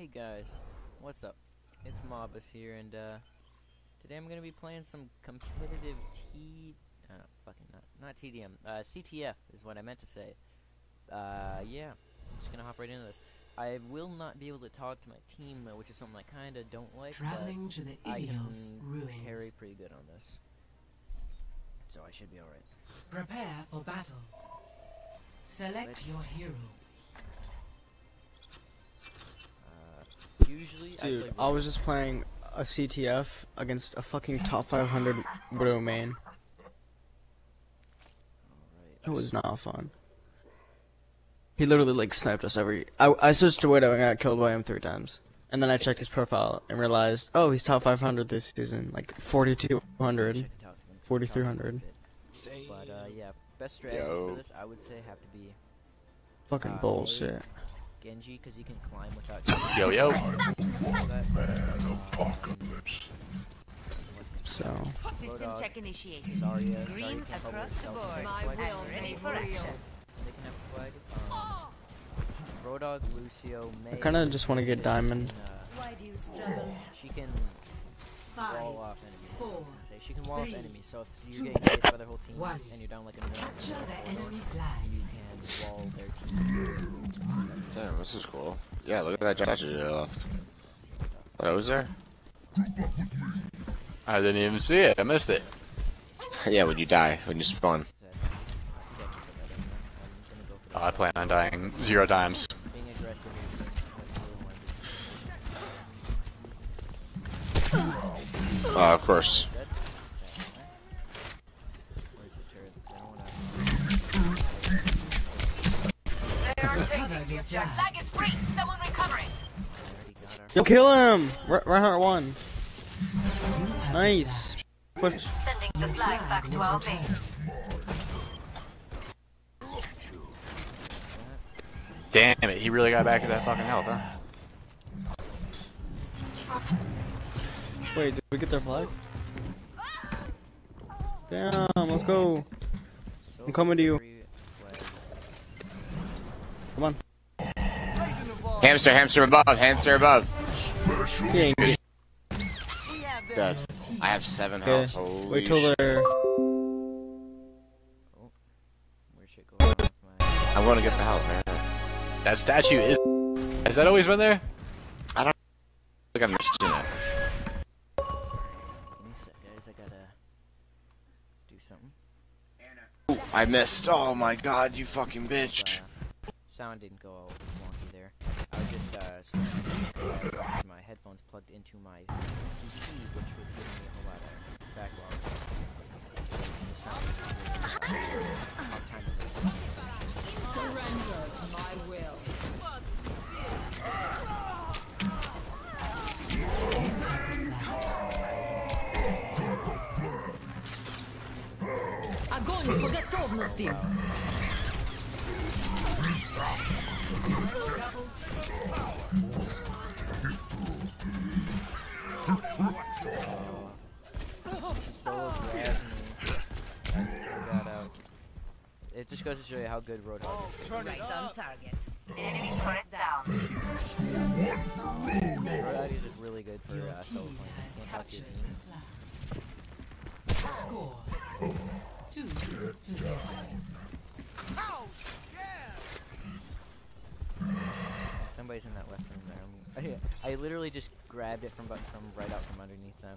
Hey guys, what's up? It's Maubus here, and uh, today I'm gonna be playing some competitive T. Uh, fucking not, not TDM. Uh, CTF is what I meant to say. Uh, yeah, I'm just gonna hop right into this. I will not be able to talk to my team though, which is something I kinda don't like. Traveling to the can ruins. carry pretty good on this, so I should be alright. Prepare for battle. Select Let's your hero. Usually, I Dude, play I was just playing a CTF against a fucking top 500 Widow main. It was not fun. He literally like sniped us every. I I switched to Widow and got killed by him three times. And then I checked his profile and realized, oh, he's top 500 this season, like 4200. Wish I could talk to them, 'cause they talk 4300. But uh, yeah, best strategies Yo. for this I would say have to be Fucking Uh, bullshit. Genji because he can climb without. Yo, yo. Apocalypse. So, System check initiated. Zarya, Green Zarya can across the board. My will, ready for action. they can have flag. Um, Roadhog, Lucio, Mei. I kind of just want to get Diamond. Uh, Why do you struggle? she can Five, wall off enemies. four, I was gonna say. She can wall three, off enemies. So if you're getting chased by their whole team one. and you're down like a million, Capture the Roadhog, enemy flag. You can wall their. Damn, this is cool. Yeah, look at that statue to the left. What I was there? I didn't even see it. I missed it. yeah, when you die, when you spawn. Oh, I plan on dying zero times. Being aggressive is Uh, of course. Wanna. Cover your flag. Flag is free. Someone recovering. I already got our. yo, kill him! R- Reinhardt won. Nice. Push. Sending the flag back to our base. Damn it, he really got back to that fucking health, huh? Wait, did we get their flag? Damn, let's go. I'm coming to you. free flag. Come on. Hamster, hamster above, hamster above. He Dead. I have seven Okay. health. Holy Wait till shit. they're. Where's shit going? I'm gonna get the health, man. That statue is. Has that always been there? I don't Look, I'm missing it. Me a guys. I gotta do something. Ooh, I missed. Oh my god, you fucking bitch. Uh, sound didn't go all wonky there. I was just uh, switching because I had my headphones plugged into my PC, which was giving me a whole lot of backlog. The sound was just really hard time to listen. Surrender to my will. Огонь по готовности! Show you how good Roadhog is. Right on target. Enemy turret down. Roadhog is just really good for uh, solo playing. Has You can't talk to your team. Score. Two to zero. Somebody's in that left room there. I'm- I, I literally just grabbed it from bu- from right out from underneath them.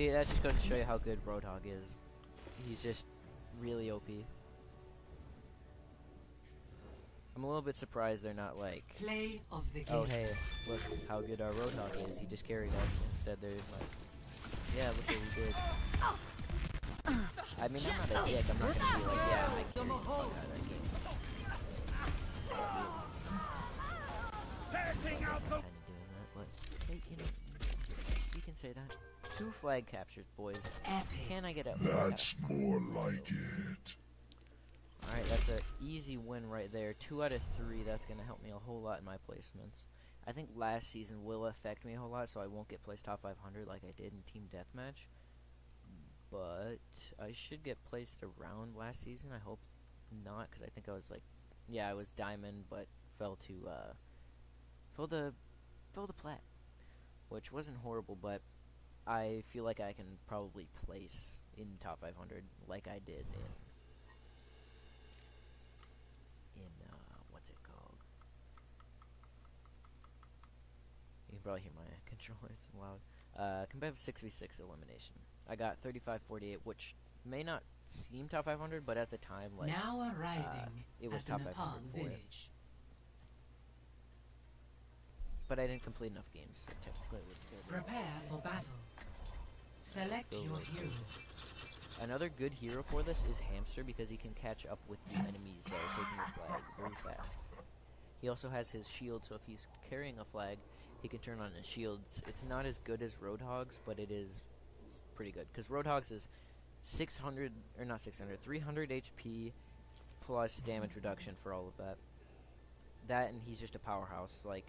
See, that just goes to show you how good Roadhog is. He's just really OP. I'm a little bit surprised they're not like, Play of the oh, game. oh hey, look how good our Roadhog is. He just carried us. Instead, they're like, yeah, look what we did. I mean, I'm not a dick. I'm not gonna be like, yeah, I carried the fuck out of that game. I guess I'm kinda doing that, but hey, you know, you can say that. Two flag captures, boys. Epic. Can I get a? That's more like it. All right, that's an easy win right there. Two out of three. That's gonna help me a whole lot in my placements. I think last season will affect me a whole lot, so I won't get placed top 500 like I did in team deathmatch. But I should get placed around last season. I hope not, because I think I was like, yeah, I was diamond, but fell to uh, fell to fell to plat, which wasn't horrible, but I feel like I can probably place in top 500 like I did in in uh, what's it called? You can probably hear my controller; it's loud. Uh, competitive 6v6 elimination. I got 35-48, which may not seem top 500, but at the time, like, now arriving it was top Nepal 500 for it. village. But I didn't complete enough games, so technically it was. Prepare for battle. Select your right hero. Another good hero for this is Hamster because he can catch up with the enemies that are taking the flag very fast. He also has his shield, so if he's carrying a flag, he can turn on his shields. It's not as good as Roadhog's, but it is pretty good because Roadhog's is 600 or not 600, 300 HP plus damage reduction for all of that. That and he's just a powerhouse. Like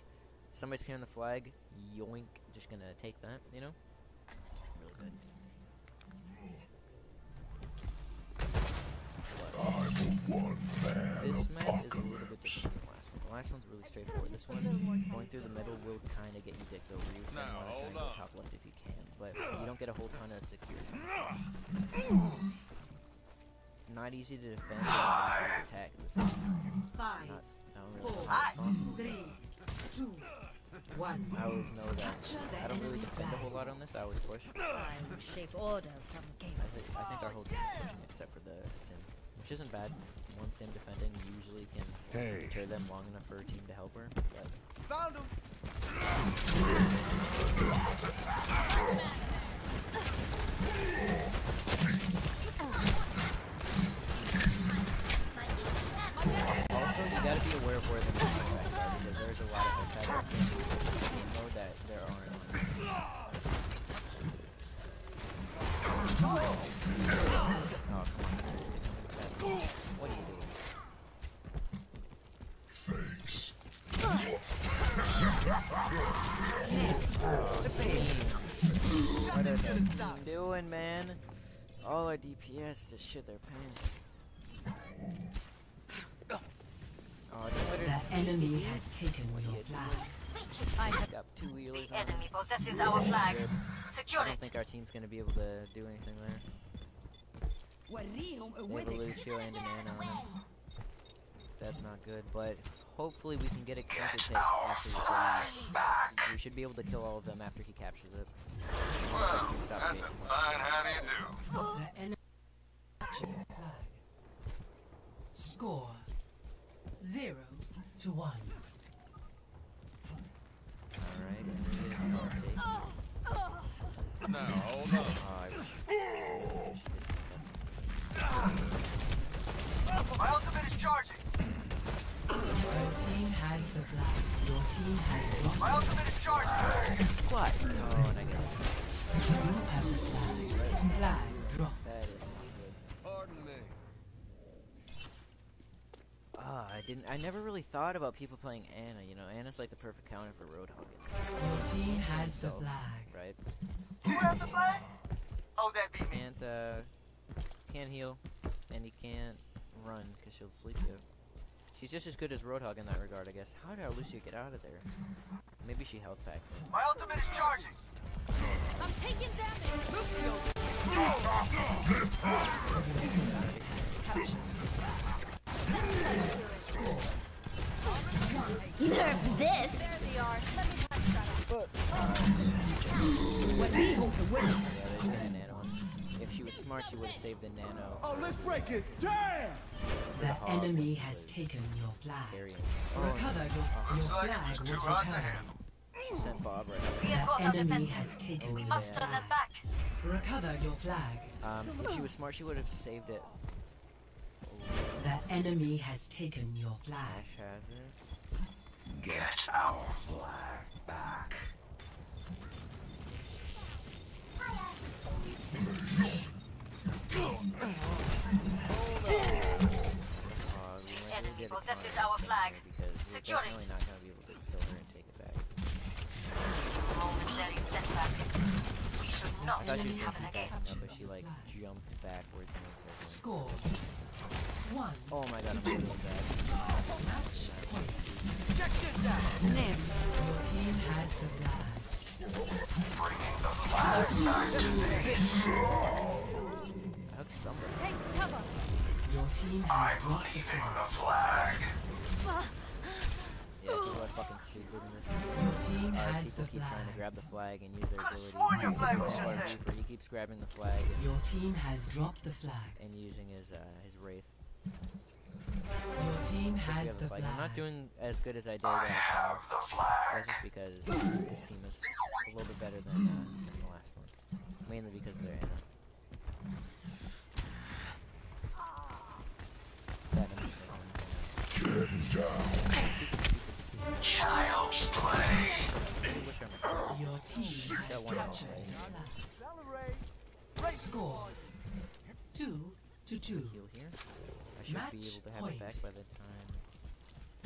somebody's carrying the flag, yoink, just gonna take that, you know? Really good. This map is a little bit different from the last one. The last one's really straightforward. This one, going through the middle will kind of get you dicked over. You kind of want to try and go top left if you can, but you don't get a whole ton of security. Not easy to defend, but not easy to attack at the same time. Five, Not, I don't really four, know how it's possible. three, two, one. I always know that I don't really defend a whole lot on this. I always push. I will shape order from I chaos. think, I think our whole team's pushing except for the sim, which isn't bad. One sim defending usually can Hey. deter them long enough for a team to help her. But Also, All our DPS shit their pants. Oh, The enemy has taken your flag. I have got two wheelers the on enemy her. possesses our flag. Good. Secure I don't think our team's gonna be able to do anything there. Uh, they have a Lucio and an Ana on him. That's not good, but hopefully we can get a counter take after he's done. We should be able to kill all of them after he captures it. Well, that's a fine The enemy captured the flag. Score zero to one. Alright, and we get a counter take. Hold on. Oh, I wish I Your team has the flag. Your team has dropped. he didn't. What? Oh, I guess You have the flag. Didn't. I never really thought about people playing Ana. You know, Ana's like the perfect counter for Roadhog. Your team has the flag. right? Who has the flag? Oh, that'd be me. Can't uh, can't heal, and he can't run because she'll sleep you. She's just as good as Roadhog in that regard, I guess. How did our Lucia get out of there? Maybe she health packed. it. My ultimate is charging. I'm taking damage. Nerf this. There they are. Let me punch that up. Yeah, there's been a nano. If she was smart, she would have saved the nano. Oh, let's break it. Damn! The enemy has taken your flag. Recover your, your flag was returned. She sent Bob right The enemy has taken We your must turn them flag. back. Recover your flag. Um, if she was smart, she would have saved it. The enemy has taken your flag. Has it. Get our flag back. We might Enemy possesses our flag. here Secure it. definitely not going to be able to kill her and take it back. Momentary setback. We should I not thought she was let it going to happen be again. but she like jumped backwards and then circling. Score. One. Oh my god, I'm so bad. Match point. Your team has the flag. I hooked somebody. Take cover. Your team has dropped the flag. Yeah, people are fucking stupid in this. Your team Uh, has people the keep trying to grab the flag and use their abilities. your flag was just our there. Reaper, he keeps grabbing the flag Your team has dropped the flag. and using his uh, his wraith. Your team has have the a flag. flag. I'm not doing as good as I did last time. That's just because this team is a little bit better than, uh, than the last one. Mainly because of their Ana. That and. Child's play. Your team has Got one out, captured right? the flag. Score. Two to two. heal here. I should be Match able to have point. it back by the time.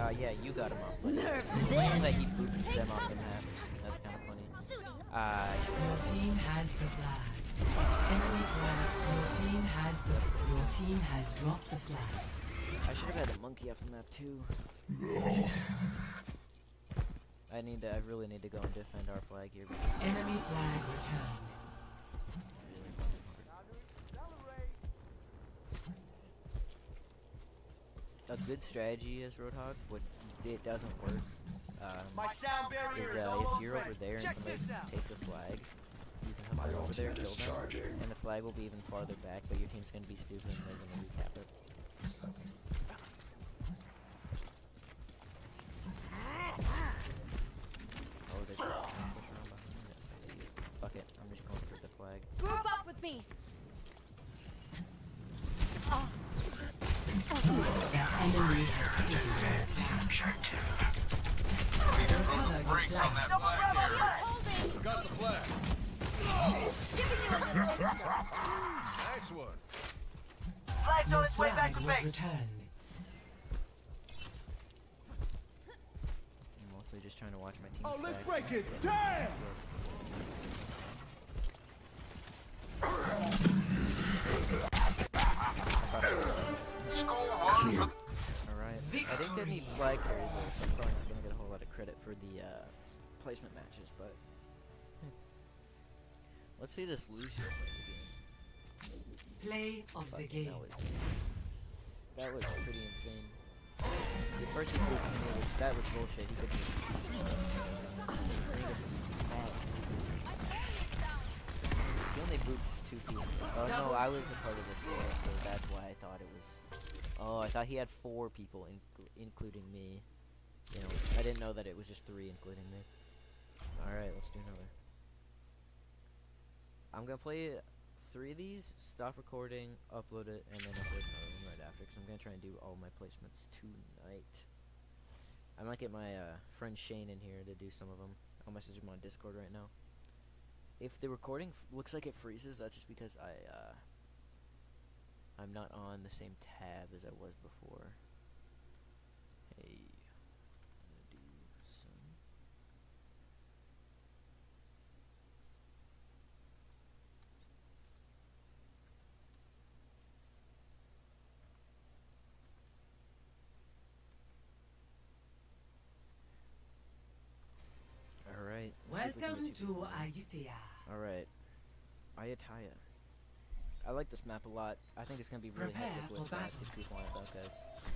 Uh, yeah, you got him up. It's funny that he boots them up in half. That's kind of funny. Uh, Your team has the flag. Enemy flag. Your team has the. Your team has dropped the flag. I should have had a monkey off the map too. I need to. I really need to go and defend our flag here. Enemy flag returned. it's really fucking hard. A good strategy is Roadhog, but it doesn't work. Um, My sound barrier is is uh, if you're over there and Check somebody takes the flag, you can hop over there, kill them, and the flag will be even farther back, but your team's gonna be stupid and they're gonna recap it. Oh, there's a push around behind it. I see you. Fuck it, I'm just going for the flag. Group up with me. The enemy has taken your flag. Recover your flag. Holding. Got the flag. Flag's on its way back to base. returned. I'm mostly just trying to watch my team. Oh, let's break it. Damn! Alright. I didn't get any flag carries though, so I'm probably not gonna get a whole lot of credit for the uh, placement matches, but hmm. let's see this Lucio play the game. Play of the game. that was that was pretty insane. At first he boots me, which that was bullshit. He couldn't even see me. Ringus is mad. He only boots two people. Oh no, I was a part of the four, so that's why I thought it was. Oh, I thought he had four people, incl including me. You know, I didn't know that it was just three, including me. All right, let's do another. I'm gonna play three of these, stop recording, upload it, and then upload another one right after. Because I'm gonna try and do all my placements tonight. I might get my uh, friend Shane in here to do some of them. I'll message him on Discord right now. If the recording looks like it freezes, that's just because I uh, I'm not on the same tab as I was before. Hey, I'm gonna do some. All right. let's see if we can Welcome get two to. Ayutthaya. Alright. Ayutthaya. I like this map a lot. I think it's gonna be really Prepare hectic with for uh, battle. six people on it guys.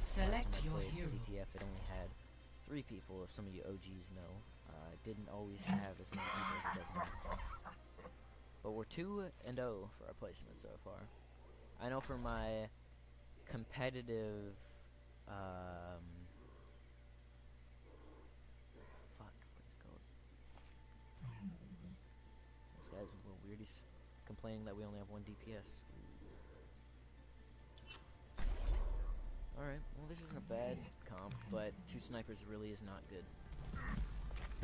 Select Last time I your played hero. CTF, it only had three people, if some of you OGs know. Uh, it didn't always have as many people as it does now. But we're 2 and 0 for our placement so far. I know for my competitive um fuck, what's it called? This guy's a little weird. He's complaining that we only have one DPS. Alright, well this isn't a bad comp, but two snipers really is not good.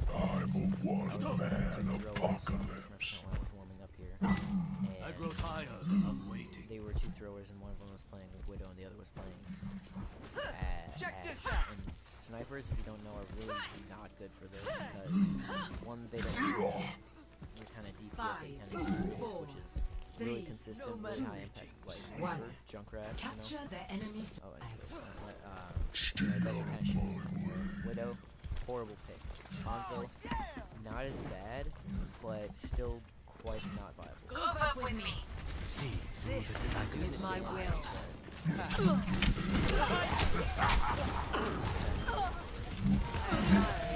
I'm a one I was man two throwers on the apocalypse. When I was warming up here. I grow tired of waiting. they were two throwers and one of them was playing with Widow and the other was playing Check Ashe. this out. And snipers, if you don't know, are really not good for this because one, they don't you're kind of DPS they kind of DPS, which is really three, consistent, no really high mercy. impact, like One. Reaper, Junkrat, you know. Capture the enemy. Oh, I should. Uh, uh, kind of shitty. Widow, horrible pick. Hanzo, not as bad, but still quite not viable. Move up with me. See, This is my will.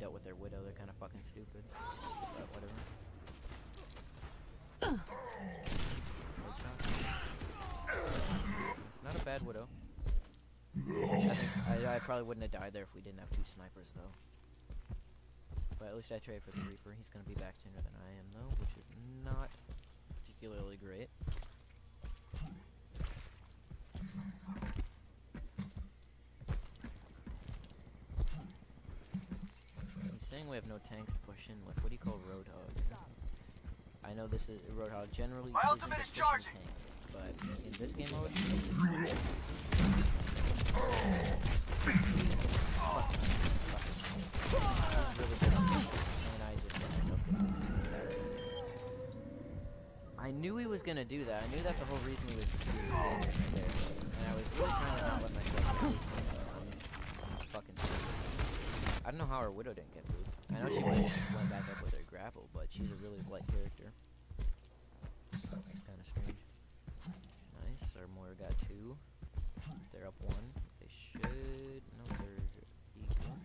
dealt with their Widow, they're kind of fucking stupid. But whatever. It's not a bad Widow. I, I probably wouldn't have died there if we didn't have two snipers, though. But at least I traded for the Reaper. He's gonna be back sooner than I am, though, which is not particularly great. Saying we have no tanks to push in with. What do you call Roadhog? I know this is Roadhog generally My isn't ultimate is charging. tank, but in this game mode, He's really good. And I just let myself get easy there. I knew he was gonna do that. I knew that's the whole reason he was, dancing there. And I was really trying to not let myself get I'm fucking. I don't know how our widow didn't get booed. I know she went, went back up with her grapple, but she's a really light character. Kinda strange. Nice. Our Moira got two. They're up one. They should. No, they're equal.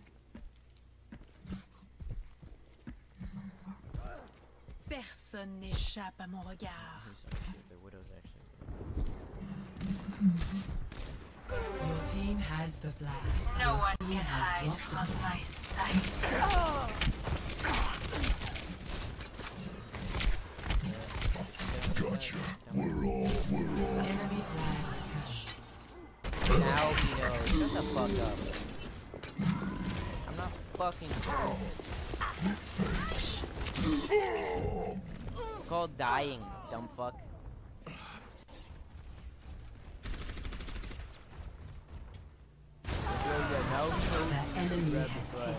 Personne n'échappe à mon regard. Who's shit, their widow's actually. Your team has the flag. No Your one can has hide dropped the Gotcha. Enemy flag returned. Now he knows. Shut the fuck up. I'm not fucking. It's called dying, dumb fuck. Well, now he The you enemy has taken flag,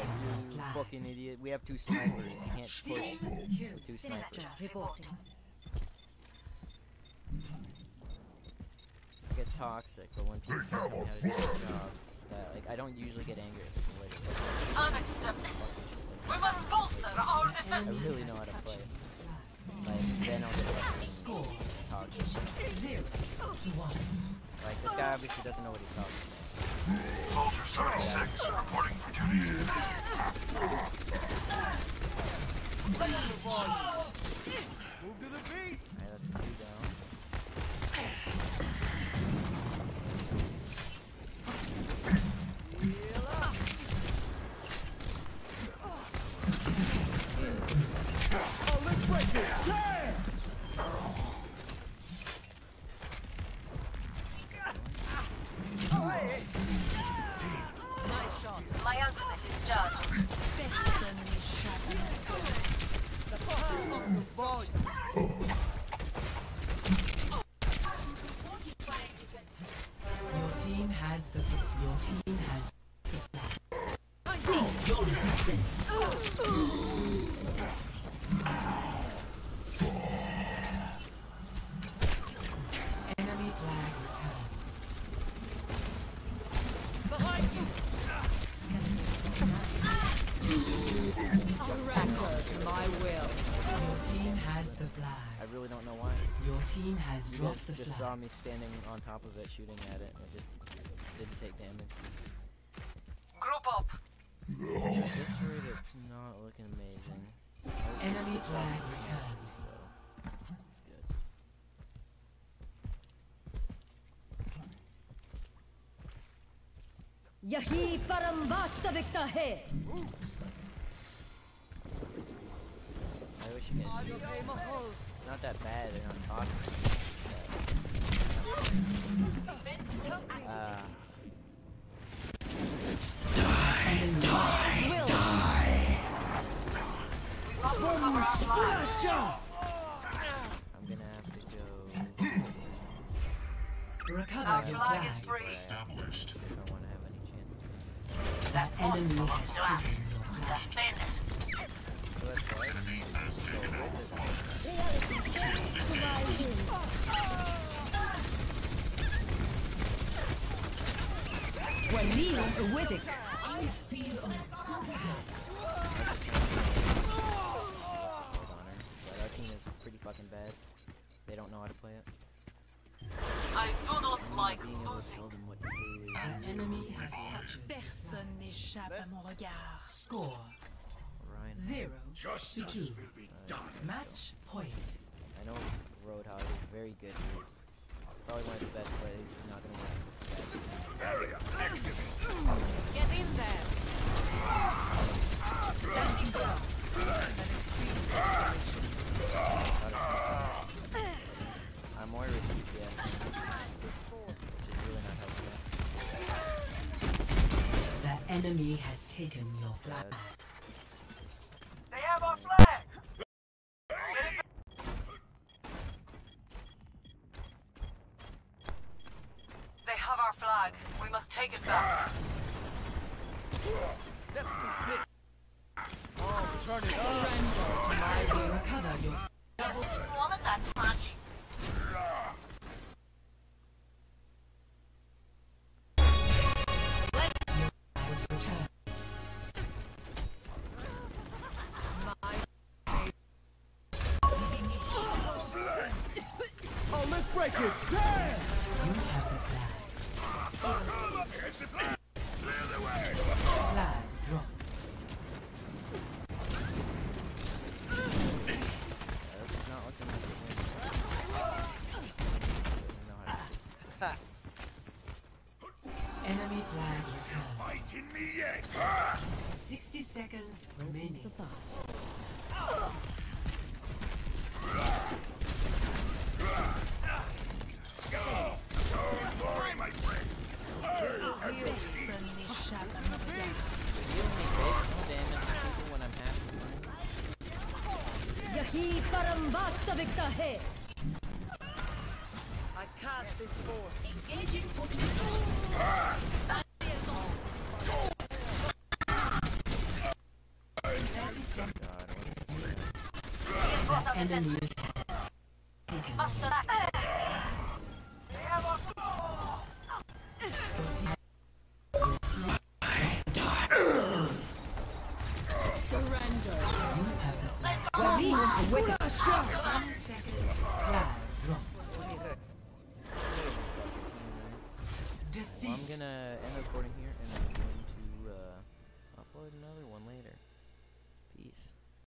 you flag. fucking idiot. We have two snipers. You can't push with two snipers. I get toxic, but when people tell me how to do their job, that like I don't usually get angry at people like. Unacceptable. We must bolster our I really know how to play. Like then I'll get like, Score toxic. zero to one. Like this guy obviously doesn't know what he's talking about. Soldier 76 reporting for duty. Resistance. Enemy flag returned. Surrender to my will. Your team has the I really don't know why. Your team has You dropped the just saw me standing on top of it, shooting at it, and it just didn't take damage. Group up. This rate it's not looking amazing. I was just Enemy switched off flag the returns. so it's good. यही परम वास्तविकता है I wish you guys. It's not that bad. They're not toxic. Uh, I'm gonna have to go. Recover Our flag is free. Established. I don't have any chance That enemy has Defend it. Enemy has taken out the flag. Kill the with it. Personne n'échappe à mon regard. Score Ryan. zero Justice to two. will be done. Match point. I know Roadhog is very good. He's probably one of the best, but he's not gonna win this bad. Area active. Get in there. Ah! I'm more with DPS, which is really not helping us. That enemy has taken your flag. Let's it. Damn! You have the flag. ही परम वास्तविकता है I cast this forth. Engaging force. enemy